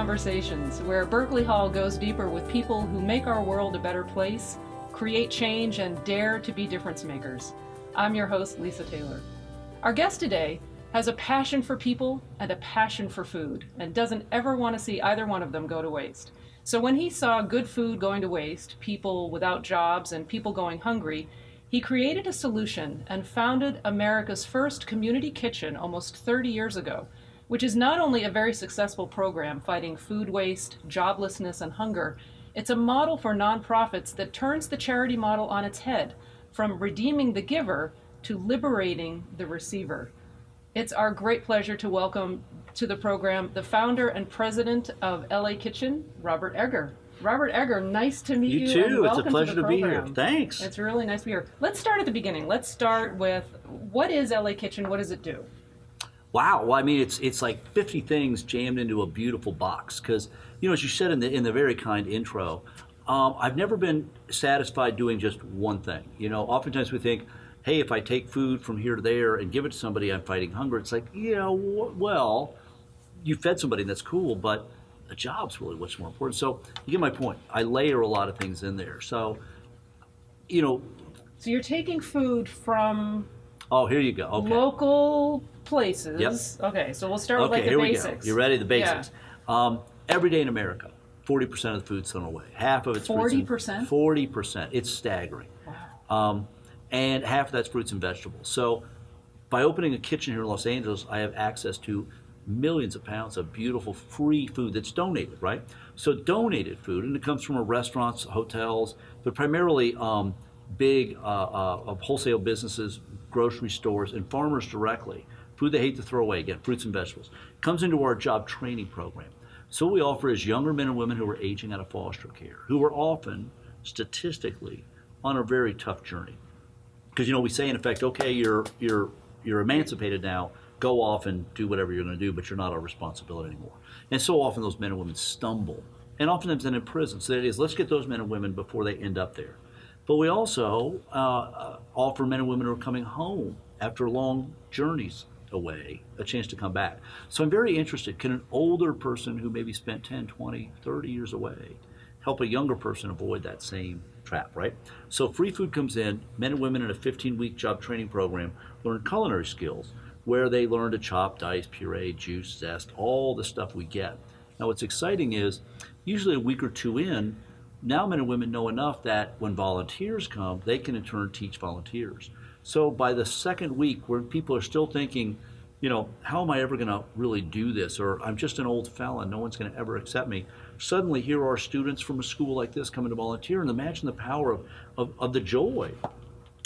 Conversations, where Berkeley Hall goes deeper with people who make our world a better place, create change, and dare to be difference makers. I'm your host, Lisa Taylor. Our guest today has a passion for people and a passion for food, and doesn't ever want to see either one of them go to waste. So when he saw good food going to waste, people without jobs, and people going hungry, he created a solution and founded America's first community kitchen almost 30 years ago which is not only a very successful program fighting food waste, joblessness, and hunger, it's a model for nonprofits that turns the charity model on its head, from redeeming the giver to liberating the receiver. It's our great pleasure to welcome to the program the founder and president of LA Kitchen, Robert Egger. Robert Egger, nice to meet you. You too. it's a pleasure to, to, be here. Thanks. It's really nice to be here. Let's start at the beginning. Let's start with what is LA Kitchen? What does it do? Wow. Well, I mean, it's it's like 50 things jammed into a beautiful box. Because you know, as you said in the in the very kind intro, um, I've never been satisfied doing just one thing. You know, oftentimes we think, hey, if I take food from here to there and give it to somebody, I'm fighting hunger. It's like, you know, well, you fed somebody, and that's cool, but a job's really what's more important. So you get my point. I layer a lot of things in there. So, you know. So you're taking food from. Oh, here you go. Okay. Local places. Yep. Okay, so we'll start okay, with like here the we basics. Go. You ready? The basics. Yeah. Um, every day in America, 40% of the food's thrown away. Half of it's 40%? 40%. It's staggering. Wow. Um, and half of that's fruits and vegetables. So by opening a kitchen here in Los Angeles, I have access to millions of pounds of beautiful free food that's donated, right? So donated food, and it comes from restaurants, hotels, but primarily um, big uh, uh, wholesale businesses, grocery stores, and farmers directly food they hate to throw away, again, fruits and vegetables, comes into our job training program. So what we offer is younger men and women who are aging out of foster care, who are often, statistically, on a very tough journey. Because you know we say in effect, okay, you're you're you're emancipated now, go off and do whatever you're going to do, but you're not our responsibility anymore. And so often those men and women stumble, and oftentimes end in prison. So that is, let's get those men and women before they end up there. But we also uh, uh offer men and women who are coming home after long journeys away a chance to come back. So I'm very interested. Can an older person who maybe spent 10, 20, 30 years away help a younger person avoid that same trap, right? So free food comes in, men and women in a 15 week job training program learn culinary skills where they learn to chop, dice, puree, juice, zest, all the stuff we get. Now what's exciting is usually a week or two in, now men and women know enough that when volunteers come, they can in turn teach volunteers. So by the second week, where people are still thinking, you know, how am I ever going to really do this? Or I'm just an old fella, no one's going to ever accept me. Suddenly, here are students from a school like this coming to volunteer, and imagine the power of, of, of the joy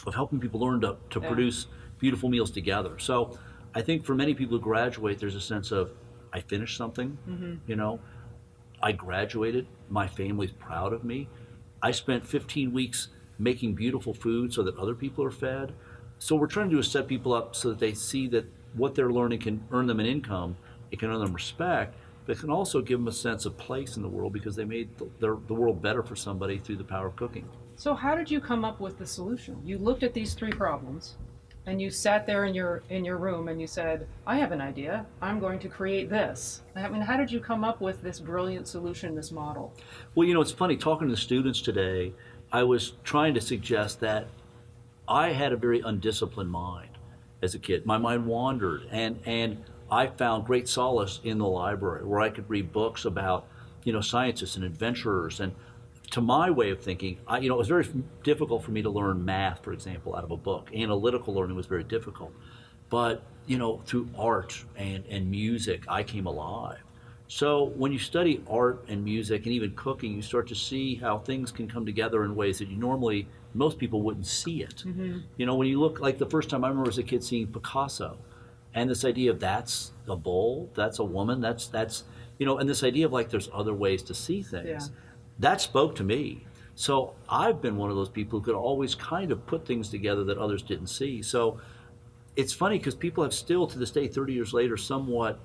of helping people learn to, to yeah. produce beautiful meals together. So I think for many people who graduate, there's a sense of, I finished something, mm-hmm. you know, I graduated, my family's proud of me. I spent 15 weeks making beautiful food so that other people are fed. So we're trying to do is set people up so that they see that what they're learning can earn them an income, it can earn them respect, but it can also give them a sense of place in the world because they made the, the world better for somebody through the power of cooking. So how did you come up with the solution? You looked at these three problems and you sat there in your in your room and you said, "I have an idea. I'm going to create this." I mean, how did you come up with this brilliant solution, this model? Well, you know, it's funny talking to the students today. I was trying to suggest that I had a very undisciplined mind as a kid. My mind wandered, and and I found great solace in the library where I could read books about you know scientists and adventurers and to my way of thinking, I, you know, it was very difficult for me to learn math, for example, out of a book. Analytical learning was very difficult. But, you know, through art and, and music, I came alive. So when you study art and music and even cooking, you start to see how things can come together in ways that you normally most people wouldn't see it. Mm-hmm. You know, when you look like the first time I remember as a kid seeing Picasso, and this idea of that's a bull, that's a woman, that's that's you know, and this idea of like there's other ways to see things, yeah. that spoke to me. So I've been one of those people who could always kind of put things together that others didn't see. So it's funny because people have still to this day, 30 years later, somewhat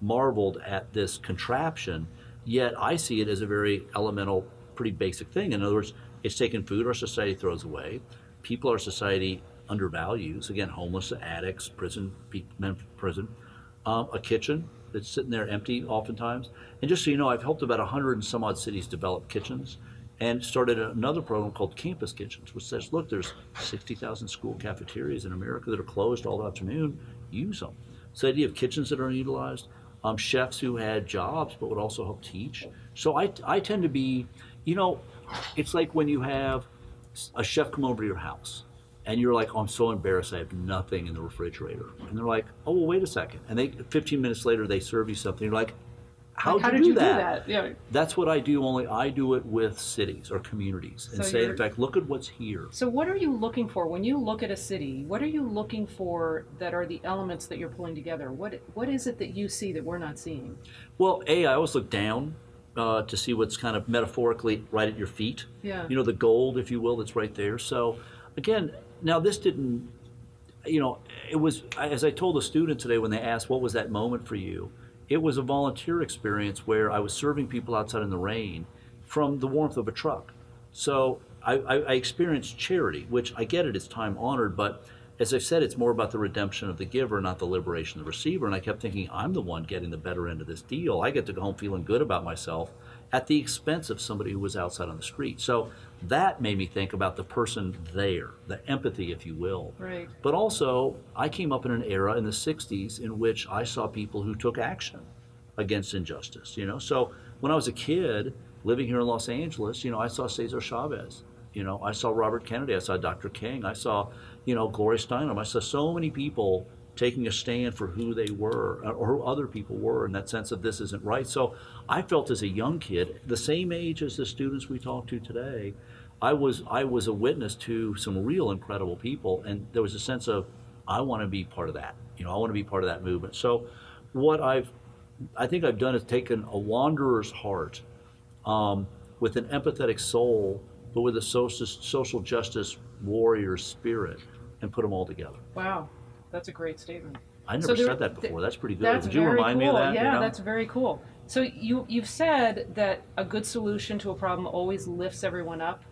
marveled at this contraption, yet I see it as a very elemental, pretty basic thing. In other words, it's taken food our society throws away, people our society undervalues, again, homeless, addicts, prison, men prison, um, a kitchen, that's sitting there empty oftentimes. And just so you know, I've helped about 100 and some odd cities develop kitchens and started another program called Campus Kitchens, which says, look, there's 60,000 school cafeterias in America that are closed all afternoon. Use them. So the idea of kitchens that are utilized, um, chefs who had jobs but would also help teach. So I, I tend to be, you know, it's like when you have a chef come over to your house and you're like, oh, I'm so embarrassed. I have nothing in the refrigerator. And they're like, oh, well, wait a second. And they 15 minutes later, they serve you something. You're like, How you did do you that? do that? Yeah. That's what I do. Only I do it with cities or communities and So say, in fact, look at what's here. So, what are you looking for when you look at a city? What are you looking for that are the elements that you're pulling together? What What is it that you see that we're not seeing? Well, a I always look down uh, to see what's kind of metaphorically right at your feet. Yeah. You know, the gold, if you will, that's right there. So, again, now this didn't. You know, it was as I told a student today when they asked, "What was that moment for you?" It was a volunteer experience where I was serving people outside in the rain from the warmth of a truck. So I, I, I experienced charity, which I get it, it's time honored, but as I've said, it's more about the redemption of the giver, not the liberation of the receiver. And I kept thinking, I'm the one getting the better end of this deal. I get to go home feeling good about myself at the expense of somebody who was outside on the street. So that made me think about the person there, the empathy, if you will. Right. But also, I came up in an era in the 60s in which I saw people who took action against injustice, you know. So when I was a kid living here in Los Angeles, you know, I saw Cesar Chavez, you know, I saw Robert Kennedy, I saw Dr. King, I saw, you know, Gloria Steinem, I saw so many people taking a stand for who they were uh, or who other people were in that sense of this isn't right. So I felt as a young kid, the same age as the students we talk to today, I was I was a witness to some real incredible people and there was a sense of I want to be part of that. You know, I want to be part of that movement. So what I've I think I've done is taken a wanderer's heart um, with an empathetic soul, but with a social, social justice warrior spirit, and put them all together. Wow, that's a great statement. I never So there- said that before. That's pretty good. That's Would you remind cool. me of that? you Yeah, know? that's very cool. So you you've said that a good solution to a problem always lifts everyone up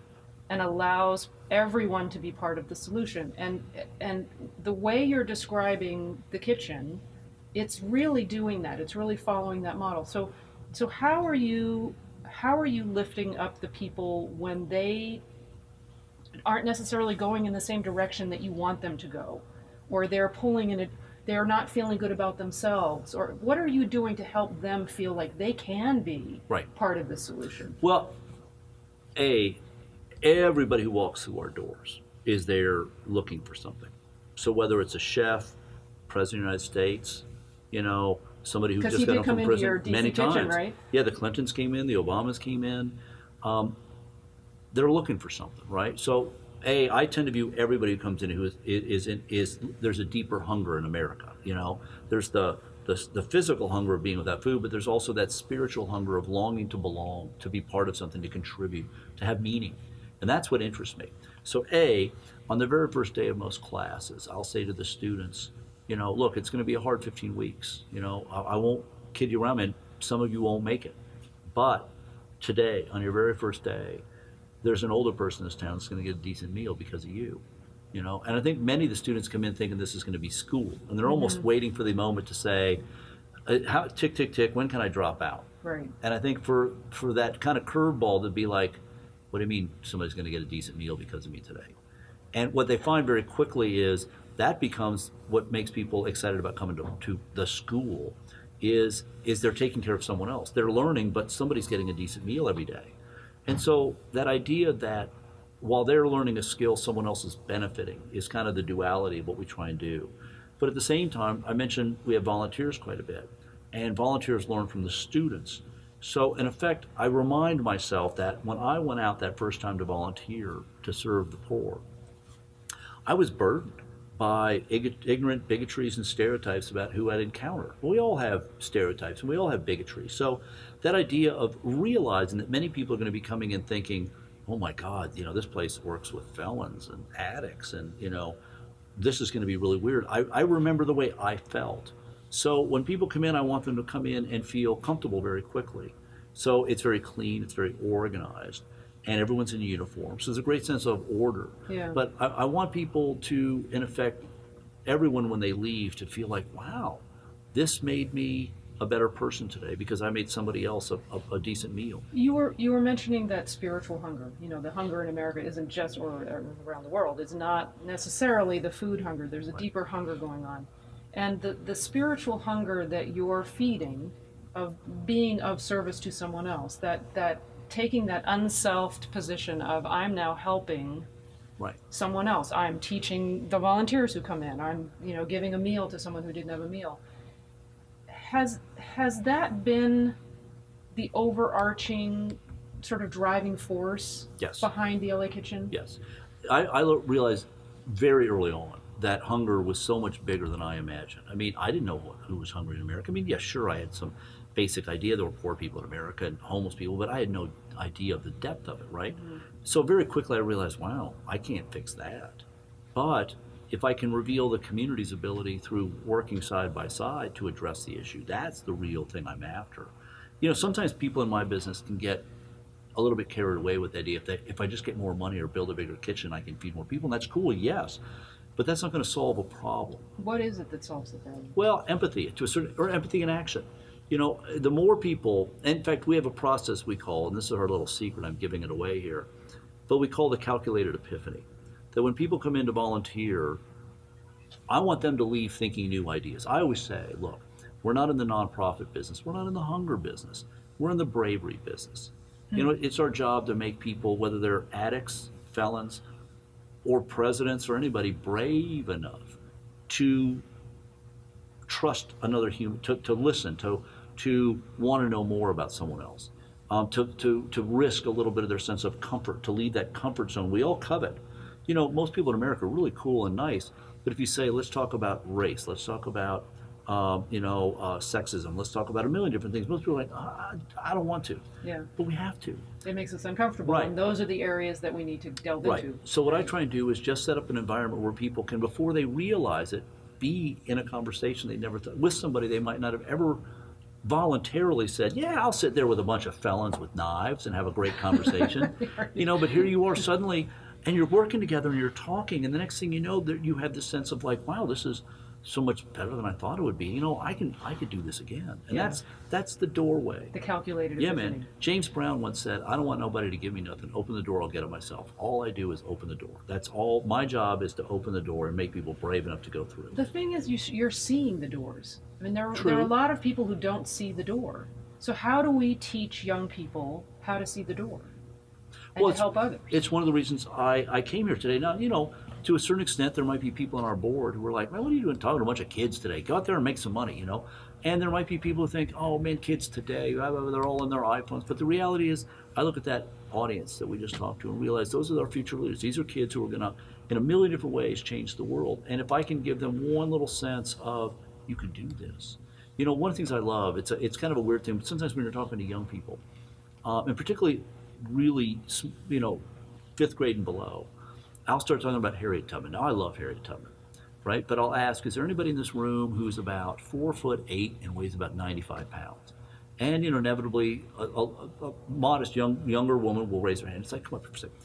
and allows everyone to be part of the solution. And and the way you're describing the kitchen, it's really doing that. It's really following that model. So so how are you how are you lifting up the people when they aren't necessarily going in the same direction that you want them to go or they're pulling in a they're not feeling good about themselves or what are you doing to help them feel like they can be Right. part of the solution Well, A, everybody who walks through our doors is there looking for something. So whether it's a chef, president of the United States, you know, somebody who just got home come from prison many kitchen, times. right? Yeah, the Clintons came in, the Obamas came in. Um, they're looking for something, right? So, a, I tend to view everybody who comes in who is is in, is there's a deeper hunger in America. You know, there's the, the the physical hunger of being without food, but there's also that spiritual hunger of longing to belong, to be part of something, to contribute, to have meaning, and that's what interests me. So, a, on the very first day of most classes, I'll say to the students, you know, look, it's going to be a hard 15 weeks. You know, I, I won't kid you around, and some of you won't make it, but today, on your very first day, there's an older person in this town that's going to get a decent meal because of you. You know, and I think many of the students come in thinking this is going to be school, and they're almost waiting for the moment to say, uh, "How tick tick tick? When can I drop out?" right And I think for for that kind of curveball to be like, "What do you mean somebody's going to get a decent meal because of me today?" And what they find very quickly is that becomes what makes people excited about coming to, to the school is is they're taking care of someone else. They're learning, but somebody's getting a decent meal every day. And so that idea that while they're learning a skill, someone else is benefiting is kind of the duality of what we try and do. But at the same time, I mentioned we have volunteers quite a bit, and volunteers learn from the students. So, in effect, I remind myself that when I went out that first time to volunteer to serve the poor, I was burdened by ig- ignorant bigotries and stereotypes about who I'd encounter. We all have stereotypes and we all have bigotry. So that idea of realizing that many people are going to be coming in thinking, oh my God, you know, this place works with felons and addicts and, you know, this is going to be really weird. I, I remember the way I felt. So when people come in, I want them to come in and feel comfortable very quickly. So it's very clean, it's very organized, and everyone's in uniform. So there's a great sense of order. Yeah. But I, I want people to, in effect, everyone when they leave to feel like, wow, this made me a better person today because I made somebody else a, a, a decent meal. You were you were mentioning that spiritual hunger. You know, the hunger in America isn't just or, around the world. It's not necessarily the food hunger. There's a Right. deeper hunger going on, and the the spiritual hunger that you're feeding of being of service to someone else. That that taking that unselfed position of I'm now helping Right. someone else. I'm teaching the volunteers who come in. I'm, you know, giving a meal to someone who didn't have a meal. Has has that been the overarching sort of driving force Yes. behind the LA Kitchen? Yes. I, I realized very early on that hunger was so much bigger than I imagined. I mean, I didn't know who was hungry in America. I mean, yeah, sure, I had some basic idea there were poor people in America and homeless people, but I had no idea of the depth of it, right? Mm-hmm. So very quickly I realized, wow, I can't fix that. But if I can reveal the community's ability through working side by side to address the issue, that's the real thing I'm after. You know, sometimes people in my business can get a little bit carried away with the idea if, they, if I just get more money or build a bigger kitchen, I can feed more people. And that's cool, yes. But that's not going to solve a problem. What is it that solves the problem? Well, empathy to a certain, or empathy in action. You know, the more people, in fact, we have a process we call, and this is our little secret, I'm giving it away here, but we call the calculated epiphany. That when people come in to volunteer, I want them to leave thinking new ideas. I always say, look, we're not in the nonprofit business, we're not in the hunger business, we're in the bravery business. You know, it's our job to make people, whether they're addicts, felons, or presidents or anybody, brave enough to trust another human, to, to listen, to, to want to know more about someone else, um, to, to, to risk a little bit of their sense of comfort, to leave that comfort zone we all covet. You know, most people in America are really cool and nice, but if you say, let's talk about race, let's talk about, um, you know, uh, sexism, let's talk about a million different things, most people are like, "Ah, I don't want to. Yeah, But we have to. it makes us uncomfortable, Right. and those are the areas that we need to delve Right. into. So what I try and do is just set up an environment where people can, before they realize it, be in a conversation they never thought with somebody they might not have ever voluntarily said, "Yeah, I'll sit there with a bunch of felons with knives and have a great conversation." You know, but here you are suddenly, and you're working together and you're talking, and the next thing you know, that you have this sense of like, "Wow, this is." So much better than I thought it would be. You know, I can I could do this again, and Yeah. that's that's the doorway. The calculated Yeah, man. James Brown once said, I don't want nobody to give me nothing. Open the door, I'll get it myself. All I do is open the door. That's all. My job is to open the door and make people brave enough to go through. The thing is, you, you're seeing the doors. I mean, there, True. there are a lot of people who don't see the door. So how do we teach young people how to see the door and Well, to it's- help others? It's one of the reasons I, I came here today. Now, you know, to a certain extent, there might be people on our board who are like, man, what are you doing talking to a bunch of kids today? Go out there and make some money, you know? And there might be people who think, oh, man, kids today, they're all on their iPhones. But the reality is, I look at that audience that we just talked to and realize those are our future leaders. These are kids who are going to, in a million different ways, change the world. And if I can give them one little sense of, you can do this. You know, one of the things I love, it's, a, it's kind of a weird thing, but sometimes when you're talking to young people, um, and particularly really, you know, fifth grade and below, I'll start talking about Harriet Tubman. Now, I love Harriet Tubman, right? But I'll ask, is there anybody in this room who's about four foot eight and weighs about 95 pounds? And, you know, inevitably, a, a, a modest young younger woman will raise her hand. It's like, come up for a second.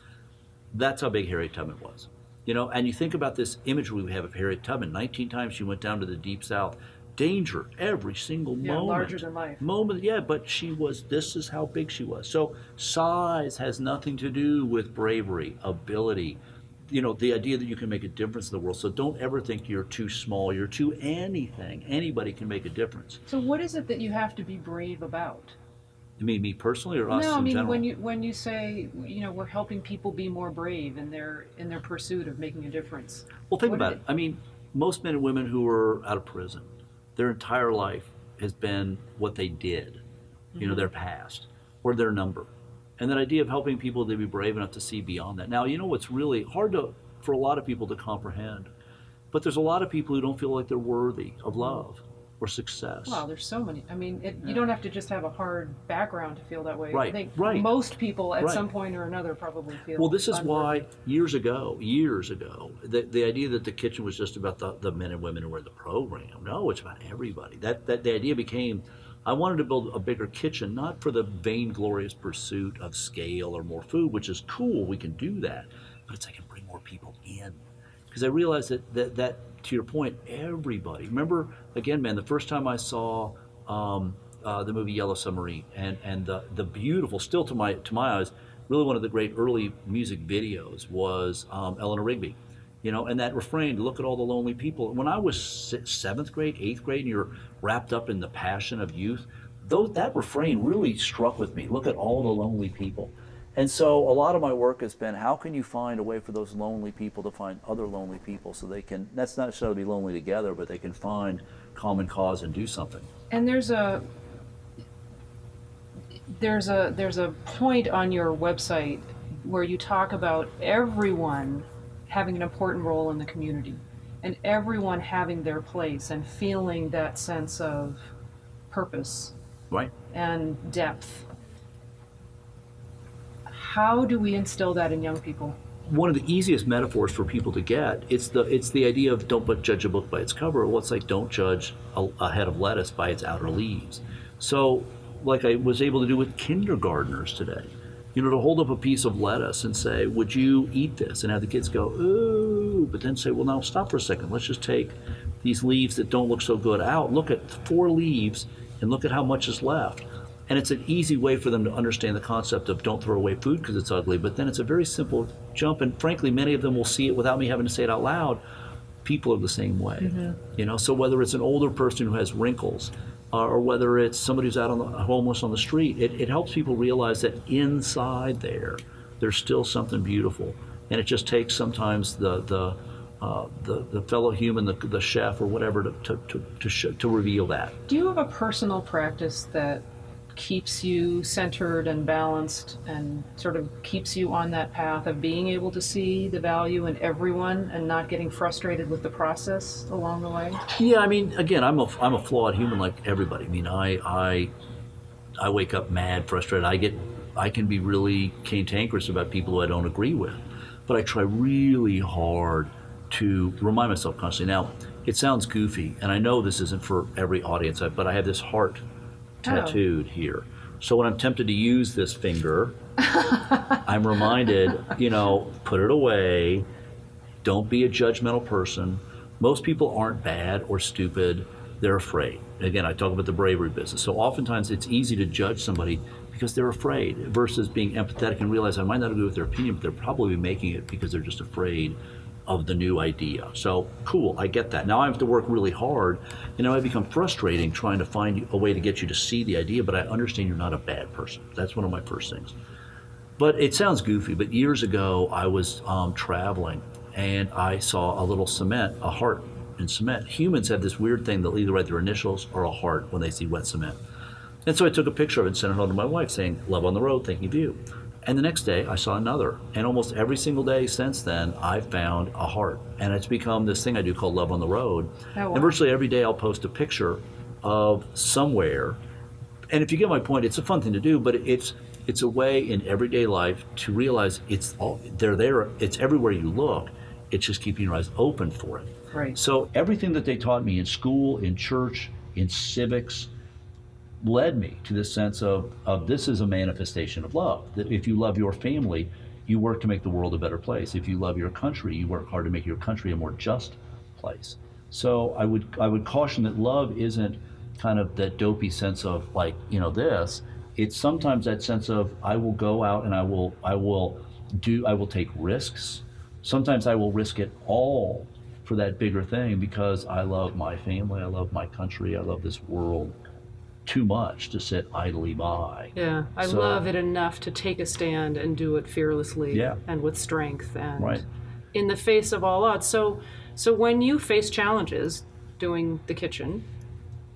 That's how big Harriet Tubman was. You know, and you think about this imagery we have of Harriet Tubman. 19 times she went down to the deep south. Danger every single Yeah, moment. larger than life. Moment, yeah, but she was, this is how big she was. So size has nothing to do with bravery, ability, you know, the idea that you can make a difference in the world. So don't ever think you're too small, you're too anything. Anybody can make a difference. So what is it that you have to be brave about? You mean me personally or us no, I mean general? when you when you say you know we're helping people be more brave in their in their pursuit of making a difference. Well, think What about did it. I mean, most men and women who are out of prison, their entire life has been what they did, you know, mm-hmm. their past or their number. And that idea of helping people to be brave enough to see beyond that. Now, you know what's really hard to, for a lot of people to comprehend, but there's a lot of people who don't feel like they're worthy of love or success. Wow, there's so many. I mean, it, you don't have to just have a hard background to feel that way. I Right, think right. most people at Right. some point or another probably feel. Well, this is unworthy. why years ago, years ago, the, the idea that the kitchen was just about the, the men and women who were in the program. No, it's about everybody. That, that the idea became, I wanted to build a bigger kitchen, not for the vainglorious pursuit of scale or more food, which is cool. We can do that, but it's I can bring more people in because I realized that, that that to your point, everybody. Remember again, man, the first time I saw um, uh, the movie Yellow Submarine, and and the the beautiful, still to my to my eyes, really one of the great early music videos was um, Eleanor Rigby. You know, and that refrain, look at all the lonely people. When I was seventh grade, eighth grade, and you're wrapped up in the passion of youth, those, that refrain really struck with me. Look at all the lonely people. And so a lot of my work has been how can you find a way for those lonely people to find other lonely people so they can, that's not necessarily be lonely together, but they can find common cause and do something. And there's a, there's a there's a point on your website where you talk about everyone having an important role in the community and everyone having their place and feeling that sense of purpose right. and depth. How do we instill that in young people? One of the easiest metaphors for people to get it's the it's the idea of don't but judge a book by its cover. Well it's like don't judge a, a head of lettuce by its outer leaves. So like I was able to do with kindergartners today. You know, to hold up a piece of lettuce and say, Would you eat this? And have the kids go, Ooh, but then say, Well, now stop for a second. Let's just take these leaves that don't look so good out. Look at four leaves and look at how much is left. And it's an easy way for them to understand the concept of don't throw away food because it's ugly. But then it's a very simple jump. And frankly, many of them will see it without me having to say it out loud. People are the same way. Mm-hmm. You know, so whether it's an older person who has wrinkles, or whether it's somebody who's out on the homeless on the street, it, it helps people realize that inside there, there's still something beautiful, and it just takes sometimes the the uh, the, the fellow human, the, the chef or whatever, to to to, to, to reveal that. Do you have a personal practice that keeps you centered and balanced and sort of keeps you on that path of being able to see the value in everyone and not getting frustrated with the process along the way? Yeah, I mean, again, I'm a, I'm a flawed human like everybody. I mean, I, I, I wake up mad, frustrated. I get, I can be really cantankerous about people who I don't agree with, but I try really hard to remind myself constantly. Now, it sounds goofy, and I know this isn't for every audience, but I have this heart Oh. tattooed oh. here. So when I'm tempted to use this finger, I'm reminded, you know, put it away. Don't be a judgmental person. Most people aren't bad or stupid. They're afraid. Again, I talk about the bravery business. So oftentimes it's easy to judge somebody because they're afraid versus being empathetic and realize I might not agree with their opinion, but they're probably making it because they're just afraid of the new idea. So cool, I get that. Now I have to work really hard, and now I become frustrating trying to find a way to get you to see the idea. But I understand you're not a bad person. That's one of my first things. But it sounds goofy. But years ago, I was um, traveling and I saw a little cement, a heart in cement. Humans have this weird thing they'll either write their initials or a heart when they see wet cement. And so I took a picture of it and sent it home to my wife saying, Love on the road, thank you. And the next day, I saw another. And almost every single day since then, I've found a heart. And it's become this thing I do called Love on the Road. Oh, wow. And virtually every day, I'll post a picture of somewhere. And if you get my point, it's a fun thing to do, but it's it's a way in everyday life to realize it's all they're there. It's everywhere you look. It's just keeping your eyes open for it. Right. So everything that they taught me in school, in church, in civics, led me to this sense of, of this is a manifestation of love. That if you love your family, you work to make the world a better place. If you love your country, you work hard to make your country a more just place. So I would I would caution that love isn't kind of that dopey sense of like you know this. It's sometimes that sense of I will go out and I will I will do I will take risks. Sometimes I will risk it all for that bigger thing because I love my family, I love my country, I love this world too much to sit idly by. Yeah, I so, love it enough to take a stand and do it fearlessly yeah. and with strength and right. in the face of all odds. So, so when you face challenges doing the kitchen,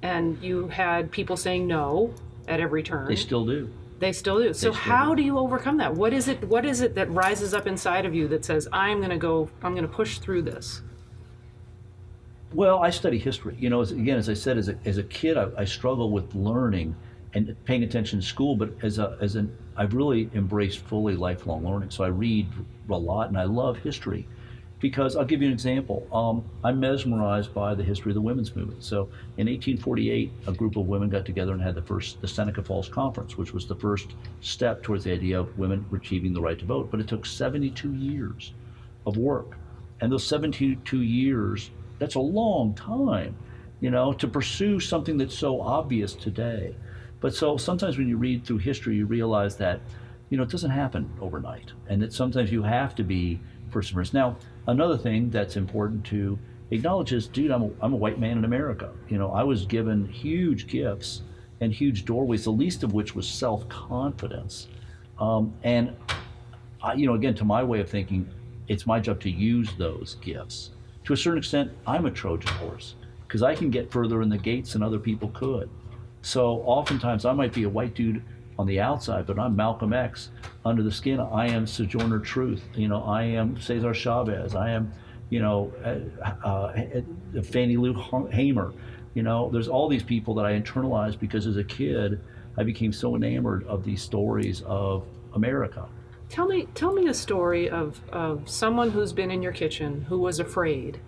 and you had people saying no at every turn, they still do. They still do. so how do. do you overcome that? What is it? What is it that rises up inside of you that says, "I'm going to go. I'm going to push through this"? Well, I study history. You know, as, again, as I said, as a, as a kid, I, I struggle with learning and paying attention in school. But as a as an I've really embraced fully lifelong learning. So I read a lot, and I love history because I'll give you an example. Um, I'm mesmerized by the history of the women's movement. So in 1848, a group of women got together and had the first the Seneca Falls Conference, which was the first step towards the idea of women achieving the right to vote. But it took 72 years of work, and those 72 years that's a long time. you know, to pursue something that's so obvious today. But so sometimes when you read through history, you realize that, you know, it doesn't happen overnight, and that sometimes you have to be perseverance. Now, another thing that's important to acknowledge is, dude, I'm a, I'm a white man in America. You know, I was given huge gifts and huge doorways, the least of which was self confidence. Um, and, I, you know, again, to my way of thinking, it's my job to use those gifts. To a certain extent, I'm a Trojan horse because I can get further in the gates than other people could. So oftentimes I might be a white dude on the outside, but I'm Malcolm X under the skin. I am Sojourner Truth. You know, I am Cesar Chavez. I am, you know, uh, uh, Fannie Lou Hamer. You know, there's all these people that I internalized because as a kid, I became so enamored of these stories of America. Tell me, tell me a story of, of someone who's been in your kitchen who was afraid,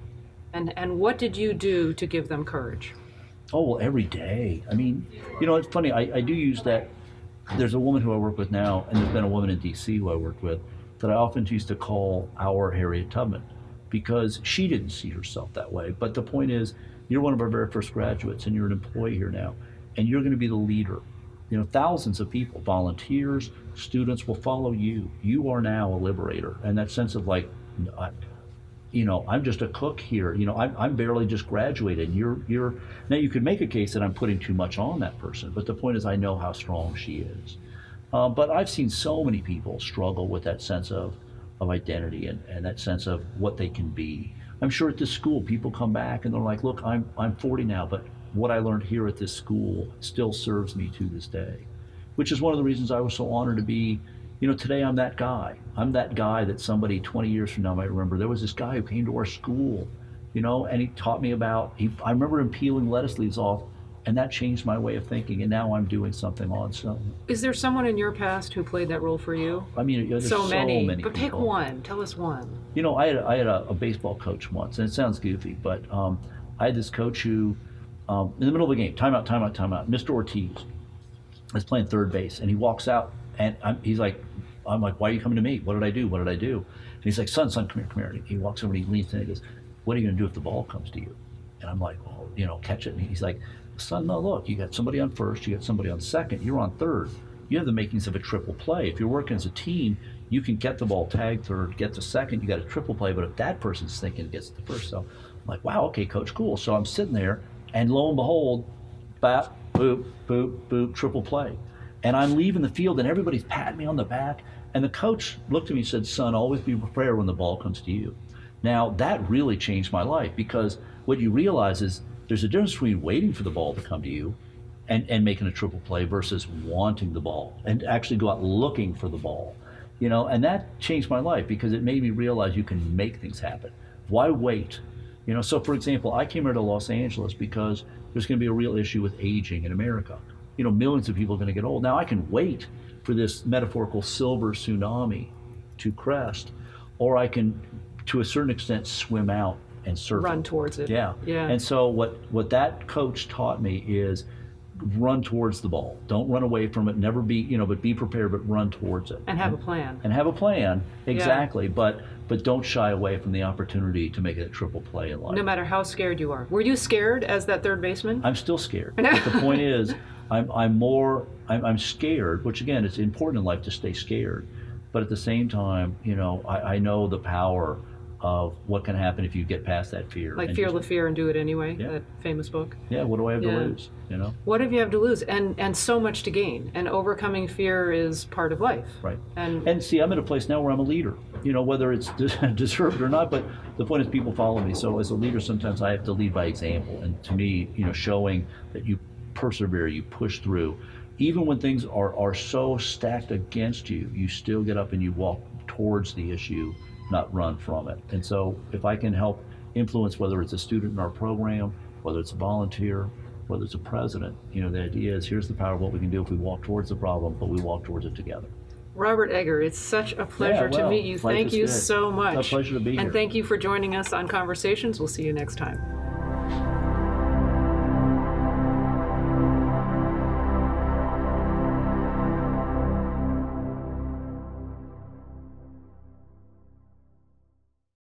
and and what did you do to give them courage? Oh well, every day. I mean, you know, it's funny. I, I do use that. There's a woman who I work with now, and there's been a woman in D.C. who I worked with that I often used to call our Harriet Tubman because she didn't see herself that way. But the point is, you're one of our very first graduates, and you're an employee here now, and you're going to be the leader. You know, thousands of people, volunteers, students will follow you. You are now a liberator, and that sense of like, you know, I'm just a cook here. You know, I'm, I'm barely just graduated. You're, you're, now you could make a case that I'm putting too much on that person, but the point is I know how strong she is. Uh, but I've seen so many people struggle with that sense of, of identity and, and that sense of what they can be. I'm sure at this school, people come back and they're like, look, I'm, I'm 40 now, but what I learned here at this school still serves me to this day, which is one of the reasons I was so honored to be you know, today I'm that guy. I'm that guy that somebody 20 years from now might remember. There was this guy who came to our school, you know, and he taught me about, he, I remember him peeling lettuce leaves off, and that changed my way of thinking, and now I'm doing something on something. Is there someone in your past who played that role for you? I mean, there's so, so many, many but pick people. one. Tell us one. You know, I had, I had a, a baseball coach once, and it sounds goofy, but um, I had this coach who, um, in the middle of a game, timeout, timeout, timeout, Mr. Ortiz is playing third base, and he walks out, and I'm, he's like, I'm like, why are you coming to me? What did I do? What did I do? And he's like, son, son, come here, come here. And he walks over and he leans in and he goes, what are you going to do if the ball comes to you? And I'm like, well, you know, catch it. And he's like, son, no, look, you got somebody on first, you got somebody on second, you're on third. You have the makings of a triple play. If you're working as a team, you can get the ball tagged third, get to second, you got a triple play. But if that person's thinking it gets to first, so I'm like, wow, okay, coach, cool. So I'm sitting there, and lo and behold, bat, boop, boop, boop, triple play. And I'm leaving the field, and everybody's patting me on the back. And the coach looked at me and said, Son, always be prepared when the ball comes to you. Now, that really changed my life because what you realize is there's a difference between waiting for the ball to come to you and, and making a triple play versus wanting the ball and actually go out looking for the ball. You know, and that changed my life because it made me realize you can make things happen. Why wait? You know, so for example, I came here to Los Angeles because there's going to be a real issue with aging in America. You know, millions of people are going to get old. Now I can wait for this metaphorical silver tsunami to crest, or I can, to a certain extent, swim out and surf. Run towards it. Yeah. Yeah. And so what what that coach taught me is run towards the ball. Don't run away from it. Never be, you know, but be prepared, but run towards it. And have a plan. And have a plan, exactly. But but don't shy away from the opportunity to make a triple play in life. No matter how scared you are. Were you scared as that third baseman? I'm still scared. but the point is, I'm, I'm more, I'm, I'm scared, which again, it's important in life to stay scared. But at the same time, you know, I, I know the power of what can happen if you get past that fear. like Fear just- the Fear and Do It Anyway, Yeah. that famous book. Yeah, what do I have Yeah. to lose? You know? What have you have to lose? And and so much to gain. And overcoming fear is part of life. Right. And, And see, I'm at a place now where I'm a leader. You know, whether it's deserved or not, but the point is people follow me. So as a leader, sometimes I have to lead by example. And to me, you know, showing that you persevere, you push through, even when things are, are so stacked against you, you still get up and you walk towards the issue, not run from it. And so if I can help influence whether it's a student in our program, whether it's a volunteer, whether it's a president, you know, the idea is here's the power of what we can do if we walk towards the problem, but we walk towards it together. Robert Egger, it's such a pleasure to well, meet you. Thank you good. so much. It's a pleasure to be And here. thank you for joining us on Conversations. We'll see you next time.